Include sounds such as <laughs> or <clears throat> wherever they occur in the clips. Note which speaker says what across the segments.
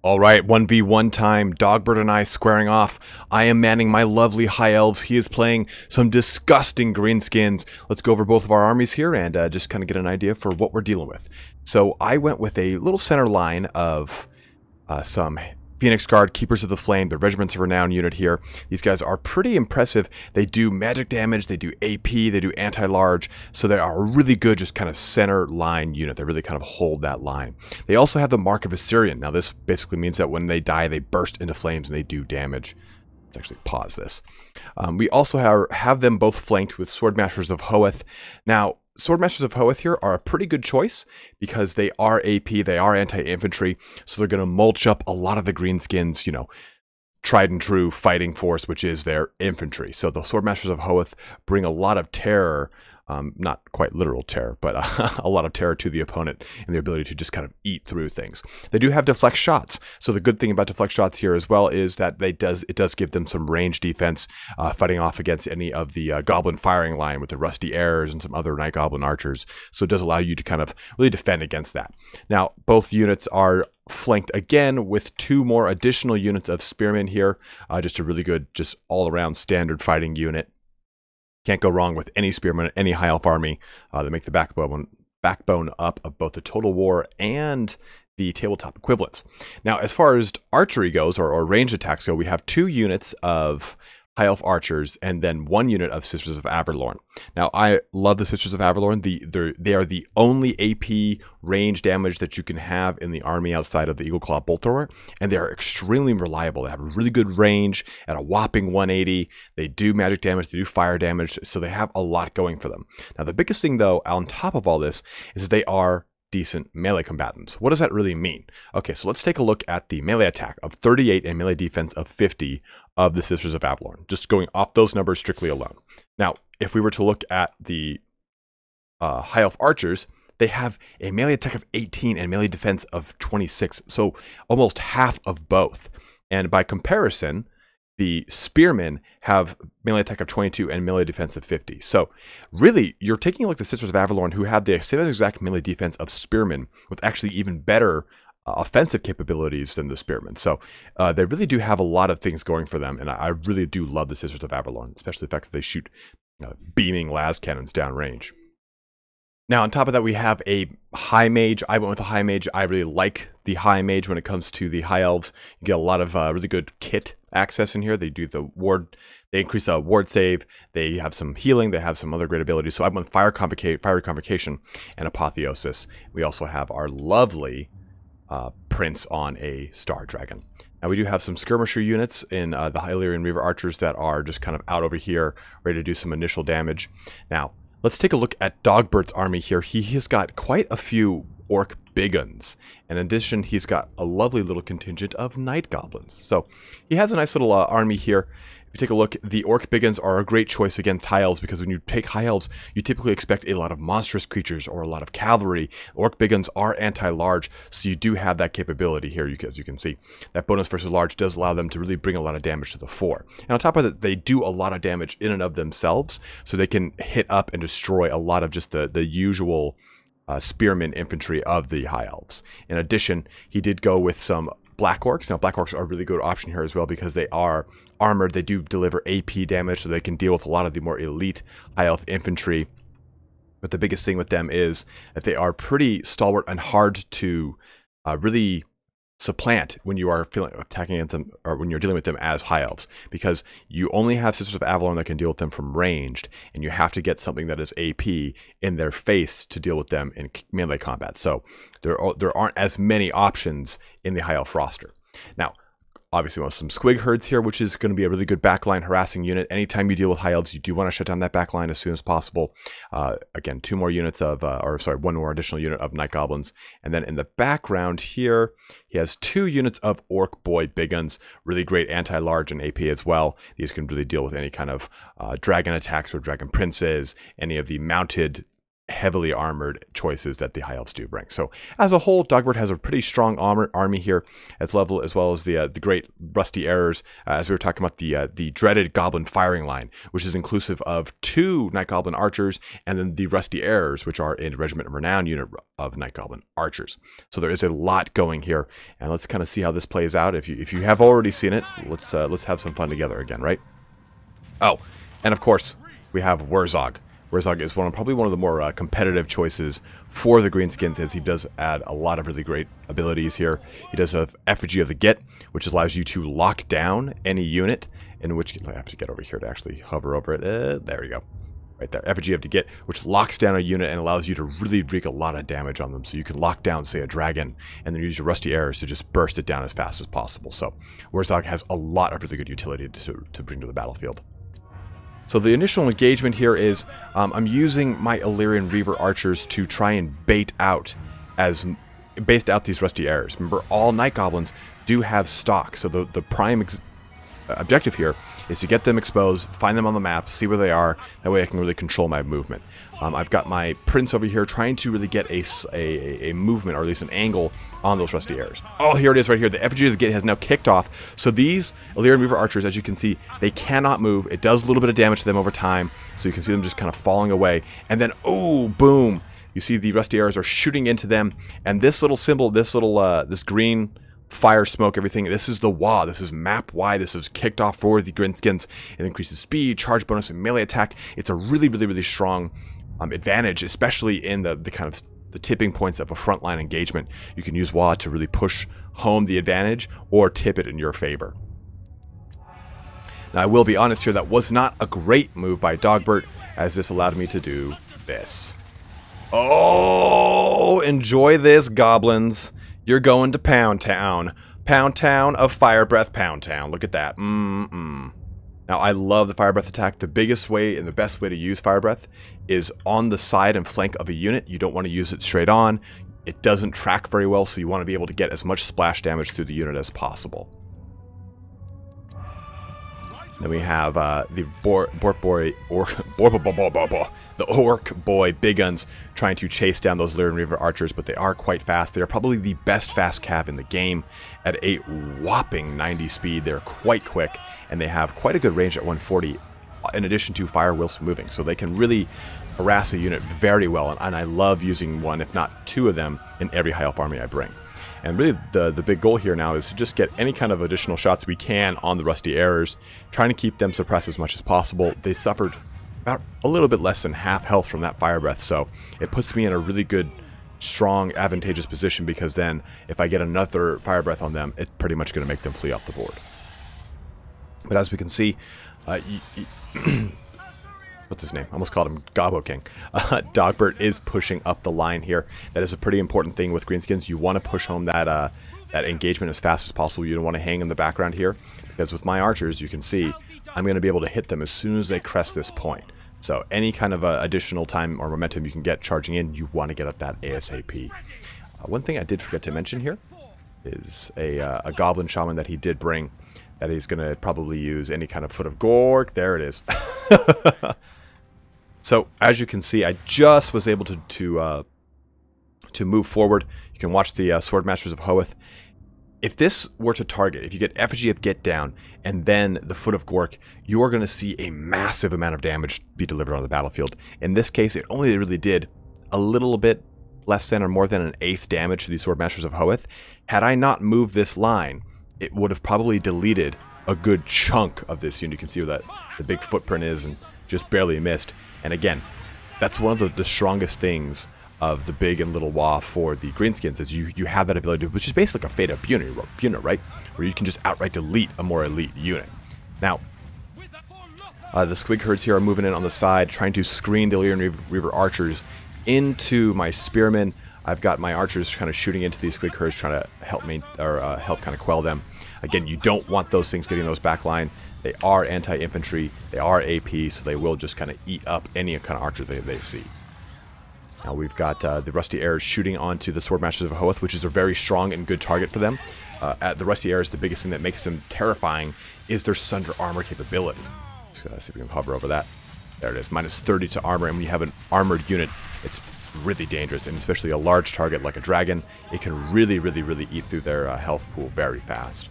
Speaker 1: All right, 1v1 time. Dogbert and I squaring off. I am manning my lovely high elves. He is playing some disgusting greenskins. Let's go over both of our armies here and uh, just kind of get an idea for what we're dealing with. So I went with a little center line of uh, some Phoenix Guard, Keepers of the Flame, the Regiments of Renown unit here. These guys are pretty impressive. They do magic damage, they do AP, they do anti-large, so they are a really good just kind of center line unit. They really kind of hold that line. They also have the Mark of Asuryan. Now this basically means that when they die, they burst into flames and they do damage. Let's actually pause this. Um, we also have, have them both flanked with Swordmasters of Hoeth. Now, Swordmasters of Hoeth here are a pretty good choice because they are AP, they are anti-infantry, so they're going to mulch up a lot of the greenskins, you know, tried and true fighting force, which is their infantry. So the Swordmasters of Hoeth bring a lot of terror um, not quite literal terror, but <laughs> a lot of terror to the opponent and the ability to just kind of eat through things. They do have deflect shots, so the good thing about deflect shots here as well is that they does it does give them some range defense, uh, fighting off against any of the uh, goblin firing line with the rusty arrows and some other night goblin archers. So it does allow you to kind of really defend against that. Now both units are flanked again with two more additional units of spearmen here, uh, just a really good, just all around standard fighting unit. Can't go wrong with any spearmen, any high elf army. Uh, that make the backbone backbone up of both the Total War and the tabletop equivalents. Now, as far as archery goes, or, or range attacks go, we have two units of High Elf Archers, and then one unit of Sisters of Avelorn. Now, I love the Sisters of Avelorn. The they are the only AP range damage that you can have in the army outside of the Eagle Claw Bolt Thrower, and they are extremely reliable. They have really good range at a whopping 180. They do magic damage, they do fire damage, so they have a lot going for them. Now, the biggest thing, though, on top of all this, is that they are decent melee combatants. What does that really mean? Okay, so let's take a look at the melee attack of 38 and melee defense of 50 of the Sisters of Avelorn, just going off those numbers strictly alone. Now, if we were to look at the uh, High Elf Archers, they have a melee attack of 18 and melee defense of 26, so almost half of both. And by comparison, the spearmen have melee attack of 22 and melee defense of 50. So really, you're taking like the Sisters of Avelorn, who have the same exact melee defense of spearmen with actually even better offensive capabilities than the spearmen. So uh, they really do have a lot of things going for them, and I, really do love the Sisters of Avelorn, especially the fact that they shoot beaming las cannons downrange. Now, on top of that, we have a high mage. I went with a high mage. I really like the high mage when it comes to the high elves. You get a lot of uh, really good kit access in here. They do the ward, they increase a ward save. They have some healing. They have some other great abilities. So I went fire convocation, fiery convocation, and apotheosis. We also have our lovely uh, prince on a star dragon. Now we do have some skirmisher units in uh, the Ellyrian Reaver archers that are just kind of out over here, ready to do some initial damage. Now Let's take a look at Dogbert's army here. He has got quite a few orc biguns. In addition, he's got a lovely little contingent of night goblins. So he has a nice little uh, army here. If you take a look, the Orc Biguns are a great choice against High Elves because when you take High Elves, you typically expect a lot of monstrous creatures or a lot of cavalry. Orc Biguns are anti-large, so you do have that capability here, as you can see. That bonus versus large does allow them to really bring a lot of damage to the fore. And on top of that, they do a lot of damage in and of themselves, so they can hit up and destroy a lot of just the, the usual uh, spearmen infantry of the High Elves. In addition, he did go with some Black Orcs. Now, Black Orcs are a really good option here as well because they are armored. They do deliver AP damage, so they can deal with a lot of the more elite high elf infantry. But the biggest thing with them is that they are pretty stalwart and hard to uh, really supplant when you are feeling attacking at them or when you're dealing with them as high elves because you only have sisters of Avelorn that can deal with them from ranged and you have to get something that is ap in their face to deal with them in melee combat. So there are, there aren't as many options in the high elf roster. Now Obviously, we want some squig herds here, which is going to be a really good backline harassing unit. Anytime you deal with high elves, you do want to shut down that backline as soon as possible. Uh, again, two more units of, uh, or sorry, one more additional unit of night goblins. And then in the background here, he has two units of orc boy biguns, really great anti-large and AP as well. These can really deal with any kind of uh, dragon attacks or dragon princes, any of the mounted heavily armored choices that the High Elves do bring. So as a whole, Dogbert has a pretty strong armor, army here, as level as well as the uh, the great Rusty Arrows. uh, as we were talking about the uh, the dreaded Goblin firing line, which is inclusive of two Night Goblin archers and then the Rusty Arrows, which are a Regiment of Renown unit of Night Goblin archers. So there is a lot going here, and let's kind of see how this plays out. If you if you have already seen it, let's uh, let's have some fun together again, right? Oh, and of course we have Wurrzag. Wurrzag is one probably one of the more uh, competitive choices for the Greenskins as he does add a lot of really great abilities here. He does have Effigy of the Git, which allows you to lock down any unit, in which I have to get over here to actually hover over it. Uh, there we go. Right there, Effigy of the Git, which locks down a unit and allows you to really wreak a lot of damage on them. So you can lock down, say, a dragon, and then use your Rusty Arrows to just burst it down as fast as possible. So Wurrzag has a lot of really good utility to, to bring to the battlefield. So the initial engagement here is um, I'm using my Ellyrian Reaver archers to try and bait out as based out these rusty arrows. Remember, all night goblins do have stalk, so the the prime objective here is to get them exposed, find them on the map, see where they are. That way I can really control my movement. Um, I've got my prince over here trying to really get a, a, a, movement, or at least an angle, on those rusty arrows. Oh, here it is right here. The effigy of the gate has now kicked off. So these Ellyrian Reaver archers, as you can see, they cannot move. It does a little bit of damage to them over time. So you can see them just kind of falling away. And then, oh, boom. You see the rusty arrows are shooting into them. And this little symbol, this little, uh, this green fire, smoke, everything. This is the Waaagh. This is map Y. This is kicked off for the Greenskins. It increases speed, charge bonus, and melee attack. It's a really, really, really strong um, advantage, especially in the, the kind of the tipping points of a frontline engagement. You can use Waaagh to really push home the advantage or tip it in your favor. Now, I will be honest here, that was not a great move by Dogbert, as this allowed me to do this. Oh, enjoy this, goblins. You're going to Pound Town. Pound Town of Fire Breath Pound Town. Look at that. Mm-mm. Now, I love the Fire Breath attack. The biggest way and the best way to use Fire Breath is on the side and flank of a unit. You don't want to use it straight on. It doesn't track very well, so you want to be able to get as much splash damage through the unit as possible. Then we have uh, the Bor Bork Boy, or the Orc Boy Biguns trying to chase down those Ellyrian Reaver archers, but they are quite fast. They are probably the best fast cav in the game at a whopping 90 speed. They're quite quick, and they have quite a good range at 140 in addition to fire whilst moving. So they can really harass a unit very well, and, and I love using one, if not two of them, in every High Elf army I bring. And really, the, the big goal here now is to just get any kind of additional shots we can on the Rusty Arrows, trying to keep them suppressed as much as possible. They suffered about a little bit less than half health from that Fire Breath, so it puts me in a really good, strong, advantageous position because then if I get another Fire Breath on them, it's pretty much going to make them flee off the board. But as we can see, uh, <clears throat> what's his name? I almost called him Gobbo King. Uh, Dogbert is pushing up the line here. That is a pretty important thing with Greenskins. You want to push home that uh, that engagement as fast as possible. You don't want to hang in the background here because with my archers, you can see I'm going to be able to hit them as soon as they crest this point. So any kind of uh, additional time or momentum you can get charging in, you want to get at that ASAP. Uh, one thing I did forget to mention here is a, uh, a Goblin Shaman that he did bring that he's going to probably use any kind of Foot of Gork. There it is. <laughs> so as you can see, I just was able to to uh, to move forward. You can watch the uh, Sword Masters of Hoeth. If this were to target, if you get Effigy of Get Down and then the Foot of Gork, you are going to see a massive amount of damage be delivered on the battlefield. In this case, it only really did a little bit less than or more than an eighth damage to the Sword Masters of Hoeth. Had I not moved this line, it would have probably deleted a good chunk of this unit. You can see where that the big footprint is and just barely missed. And again, that's one of the, the strongest things of the big and little Waaagh for the Greenskins is you, you have that ability, which is basically like a fade up unit, unit, right? Where you can just outright delete a more elite unit. Now, uh, the Squig Herds here are moving in on the side, trying to screen the Ellyrian Reaver archers into my Spearmen. I've got my archers kind of shooting into these Squig Herds, trying to help me, or uh, help kind of quell them. Again, you don't want those things getting those backline. They are anti-infantry, they are AP, so they will just kind of eat up any kind of archer they, they see. Now we've got uh, the Rusty Arrows shooting onto the Swordmasters of Hoeth, which is a very strong and good target for them. Uh, at the Rusty Arrows, the biggest thing that makes them terrifying is their Sunder armor capability. Let's uh, see if we can hover over that. There it is, minus 30 to armor, and when you have an armored unit, it's really dangerous, and especially a large target like a dragon, it can really, really, really eat through their uh, health pool very fast.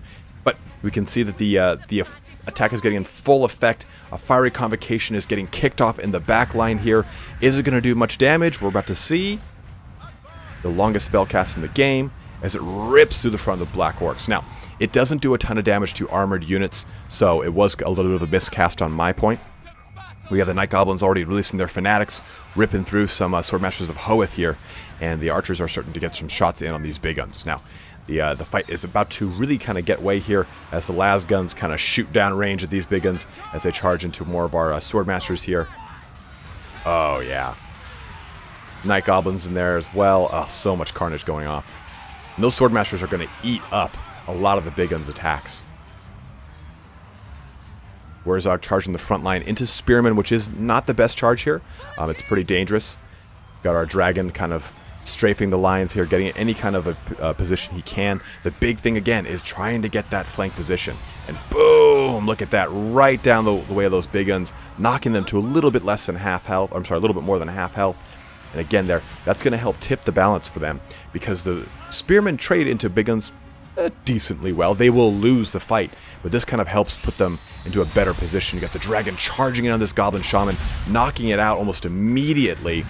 Speaker 1: We can see that the uh, the attack is getting in full effect. A fiery convocation is getting kicked off in the back line here. Is it going to do much damage? We're about to see. The longest spell cast in the game as it rips through the front of the Black Orcs. Now, it doesn't do a ton of damage to armored units, so it was a little bit of a miscast on my point. We have the Night Goblins already releasing their Fanatics, ripping through some uh, Swordmasters of Hoeth here, and the archers are starting to get some shots in on these biguns. Now, the uh, the fight is about to really kind of get way here as the las guns kind of shoot down range at these biguns as they charge into more of our uh, Swordmasters here. Oh, yeah. Night Goblins in there as well. Oh, so much carnage going off. And those Swordmasters are going to eat up a lot of the biguns' attacks. Wurrzag charging the front line into Spearman, which is not the best charge here. Um, it's pretty dangerous. Got our Dragon kind of strafing the lines here, getting any kind of a uh, position he can. The big thing, again, is trying to get that flank position. And boom! Look at that, right down the, the way of those biguns, knocking them to a little bit less than half health. I'm sorry, a little bit more than half health. And again, there, that's going to help tip the balance for them because the Spearmen trade into biguns uh, decently well. They will lose the fight, but this kind of helps put them into a better position. You got the dragon charging in on this goblin shaman, knocking it out almost immediately.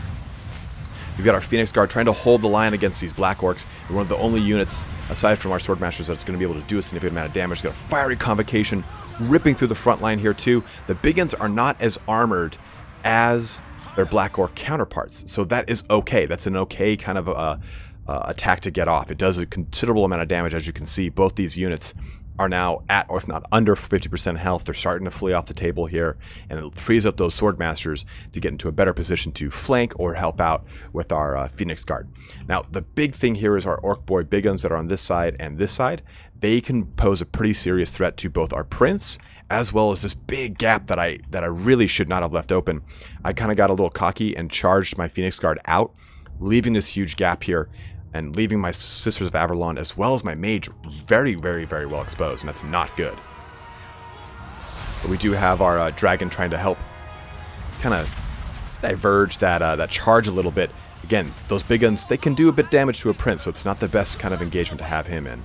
Speaker 1: We've got our Phoenix Guard trying to hold the line against these Black Orcs. We're one of the only units, aside from our Swordmasters, that's going to be able to do a significant amount of damage. We've got a Fiery Convocation ripping through the front line here too. The biguns are not as armored as their Black Orc counterparts, so that is okay. That's an okay kind of attack to get off. It does a considerable amount of damage, as you can see. Both these units are now at, or if not under 50% health. They're starting to flee off the table here, and it frees up those sword masters to get into a better position to flank or help out with our uh, Phoenix Guard. Now, the big thing here is our Orc Boy Biguns that are on this side and this side. They can pose a pretty serious threat to both our Prince as well as this big gap that I that I really should not have left open. I kind of got a little cocky and charged my Phoenix Guard out, leaving this huge gap here and leaving my Sisters of Avelorn as well as my mage very, very, very well exposed, and that's not good. But we do have our uh, dragon trying to help kind of diverge that uh, that charge a little bit. Again, those biguns, they can do a bit damage to a prince, so it's not the best kind of engagement to have him in.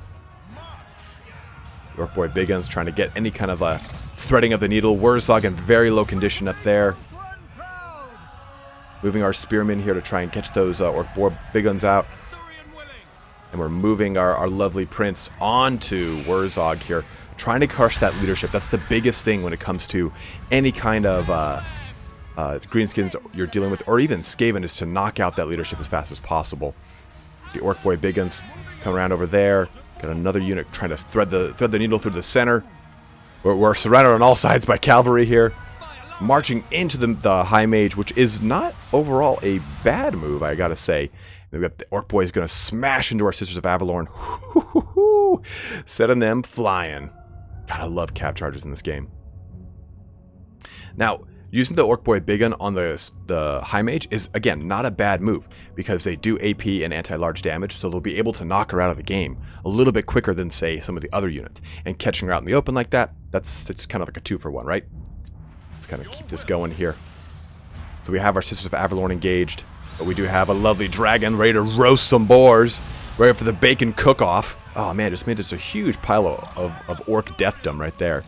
Speaker 1: Orc Boy Biguns trying to get any kind of a threading of the needle. Wurrzag in very low condition up there. Moving our Spearmen here to try and catch those uh, Orc Boy Biguns out. And we're moving our, our lovely prince onto Wurrzag here, trying to crush that leadership. That's the biggest thing when it comes to any kind of uh, uh, greenskins you're dealing with, or even Skaven, is to knock out that leadership as fast as possible. The Orc Boy Biguns come around over there. Got another unit trying to thread the thread the needle through the center. We're, we're surrounded on all sides by cavalry here. Marching into the, the High Mage, which is not overall a bad move, I gotta say. We've got the Orc Boy is going to smash into our Sisters of Avelorn. Setting them flying. God, I love cap charges in this game. Now, using the Orc Boy Bigun on the, the High Mage is, again, not a bad move because they do AP and anti-large damage, so they'll be able to knock her out of the game a little bit quicker than, say, some of the other units. And catching her out in the open like that, that's it's kind of like a two for one, right? Let's kind of keep this going here. So we have our Sisters of Avelorn engaged. But we do have a lovely dragon ready to roast some boars, ready for the bacon cook-off. Oh man, just made this a huge pile of, of orc deathdom right there.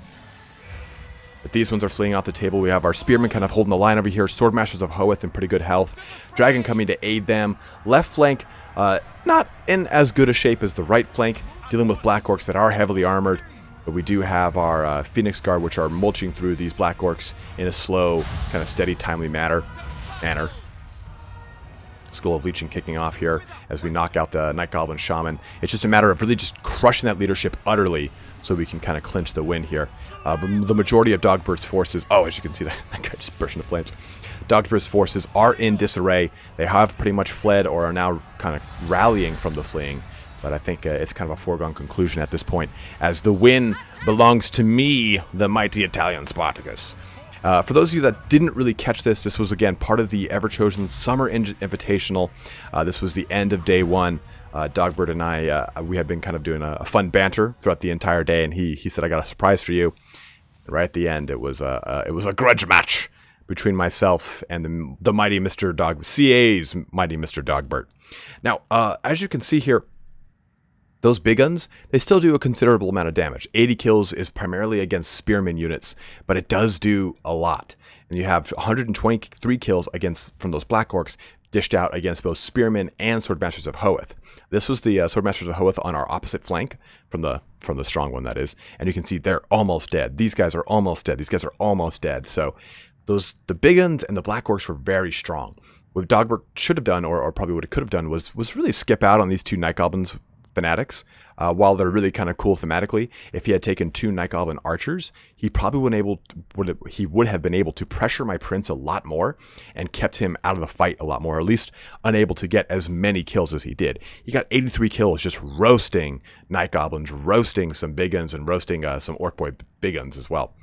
Speaker 1: But these ones are fleeing off the table. We have our spearmen kind of holding the line over here. Swordmasters of Hoeth in pretty good health. Dragon coming to aid them. Left flank, uh, not in as good a shape as the right flank, dealing with black orcs that are heavily armored. But we do have our uh, Phoenix Guard, which are mulching through these black orcs in a slow, kind of steady, timely manner. manner. School of Legion kicking off here as we knock out the Night Goblin Shaman. It's just a matter of really just crushing that leadership utterly so we can kind of clinch the win here. Uh, the majority of Dogbert's forces, oh, as you can see, <laughs> that, that guy just burst into flames. Dogbert's forces are in disarray. They have pretty much fled or are now kind of rallying from the fleeing. But I think uh, it's kind of a foregone conclusion at this point, as the win belongs to me, the mighty Italian Spartacus. Uh, for those of you that didn't really catch this, this was again part of the Everchosen Summer Invitational. Uh, this was the end of day one. Uh, Dogbert and I, uh, we had been kind of doing a, a, fun banter throughout the entire day, and he he said, "I got a surprise for you." And right at the end, it was a it was a grudge match between myself and the, the mighty Mr. Dog, CA's mighty Mr. Dogbert. Now, uh, as you can see here, those biguns, they still do a considerable amount of damage. 80 kills is primarily against spearmen units, but it does do a lot. And you have 123 kills against from those black orcs dished out against both spearmen and swordmasters of Hoeth. This was the uh, swordmasters of Hoeth on our opposite flank from the from the strong one that is, and you can see they're almost dead. These guys are almost dead. These guys are almost dead. So those the biguns and the black orcs were very strong. What Dogbert should have done, or, or probably what it could have done, was was really skip out on these two night goblins fanatics. Uh, while they're really kind of cool thematically, if he had taken two Night Goblin archers, he probably wouldn't able to, would have, he would have been able to pressure my prince a lot more and kept him out of the fight a lot more, or at least unable to get as many kills as he did. He got 83 kills just roasting Night Goblins, roasting some biguns, and roasting uh, some Orc Boy biguns as well.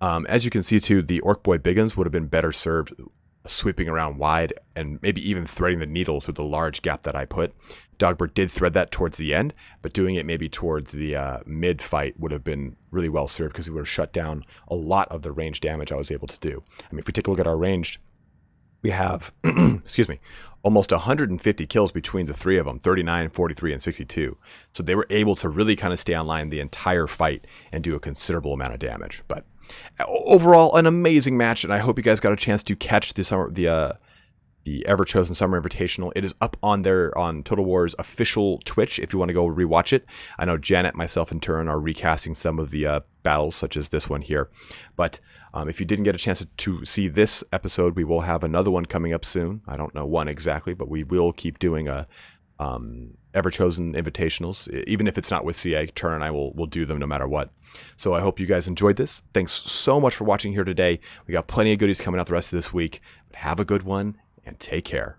Speaker 1: Um, as you can see too, the Orc Boy biguns would have been better served sweeping around wide and maybe even threading the needle through the large gap that I put. Dogbert did thread that towards the end, but doing it maybe towards the uh, mid fight would have been really well served because it would have shut down a lot of the range damage I was able to do. I mean, if we take a look at our ranged, we have, <clears throat> excuse me, almost 150 kills between the three of them 39, 43, and 62. So they were able to really kind of stay online the entire fight and do a considerable amount of damage. But overall, an amazing match, and I hope you guys got a chance to catch the summer, the uh, the Everchosen Summer Invitational. It is up on there on Total War's official Twitch if you want to go rewatch it. I know Janet, myself, in turn are recasting some of the uh, battles, such as this one here. But um, if you didn't get a chance to see this episode, we will have another one coming up soon. I don't know one exactly, but we will keep doing a um, everchosen invitationals. Even if it's not with CA, Turin and I will will do them no matter what. So I hope you guys enjoyed this. Thanks so much for watching here today. We got plenty of goodies coming out the rest of this week. But Have a good one and take care.